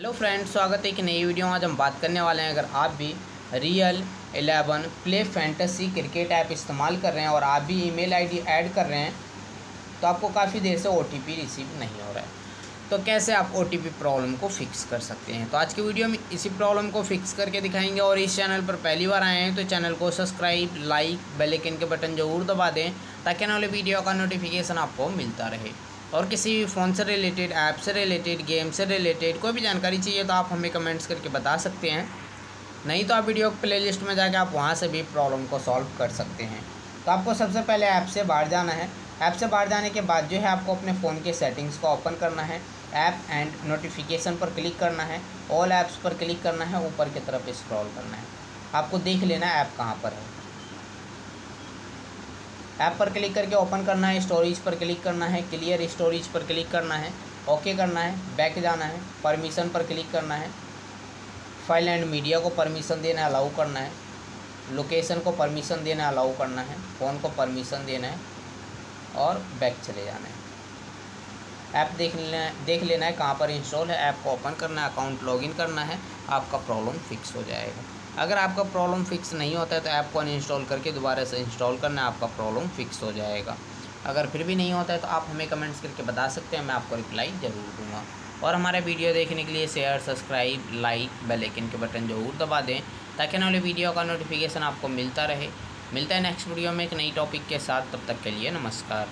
Hello friends स्वागत है एक नई वीडियो में। आज हम बात करने वाले हैं। अगर आप भी real 11 play fantasy cricket app इस्तेमाल कर रहे हैं और आप भी ईमेल आईडी ऐड कर रहे हैं तो आपको काफ़ी देर से ओटीपी रिसीव नहीं हो रहा है। तो कैसे आप ओटीपी प्रॉब्लम को फिक्स कर सकते हैं? तो आज की वीडियो में इसी प्रॉब्लम को फिक्स करके दिखाएँगे और इस चैनल पर पहली बार आए हैं तो चैनल को सब्सक्राइब लाइक बेल आइकन के बटन ज़रूर दबा दें, ताकि आने वाले वीडियो का नोटिफिकेशन आपको मिलता रहे। और किसी भी फ़ोन से रिलेटेड, ऐप से रिलेटेड, गेम से रिलेटेड, कोई भी जानकारी चाहिए तो आप हमें कमेंट्स करके बता सकते हैं। नहीं तो आप वीडियो प्ले लिस्ट में जाके आप वहाँ से भी प्रॉब्लम को सॉल्व कर सकते हैं। तो आपको सबसे पहले ऐप से बाहर जाना है। ऐप से बाहर जाने के बाद जो है आपको अपने फ़ोन के सेटिंग्स को ओपन करना है। ऐप एंड नोटिफिकेशन पर क्लिक करना है। ऑल ऐप्स पर क्लिक करना है। ऊपर की तरफ़ स्क्रॉल करना है। आपको देख लेना ऐप कहाँ पर है। ऐप पर क्लिक करके ओपन करना है, स्टोरेज पर क्लिक करना है, क्लियर स्टोरेज पर क्लिक करना है, ओके करना है, बैक जाना है, परमिशन पर क्लिक करना है, फ़ाइल एंड मीडिया को परमिशन देना, अलाउ करना है, लोकेशन को परमिशन देना, अलाउ करना है, फ़ोन को परमिशन देना है और बैक चले जाना है। ऐप देख लेना देख लेना है कहाँ पर इंस्टॉल है, ऐप को ओपन करना है, अकाउंट लॉगिन करना है, आपका प्रॉब्लम फिक्स हो जाएगा। अगर आपका प्रॉब्लम फिक्स नहीं होता है तो ऐप को अनइंस्टॉल करके दोबारा से इंस्टॉल करना आपका प्रॉब्लम फिक्स हो जाएगा। अगर फिर भी नहीं होता है तो आप हमें कमेंट्स करके बता सकते हैं, मैं आपको रिप्लाई ज़रूर दूँगा। और हमारा वीडियो देखने के लिए share subscribe like bell icon के बटन ज़रूर दबा दें, ताकि आने वीडियो का नोटिफिकेशन आपको मिलता रहे। मिलता है नेक्स्ट वीडियो में एक नई टॉपिक के साथ, तब तक के लिए नमस्कार।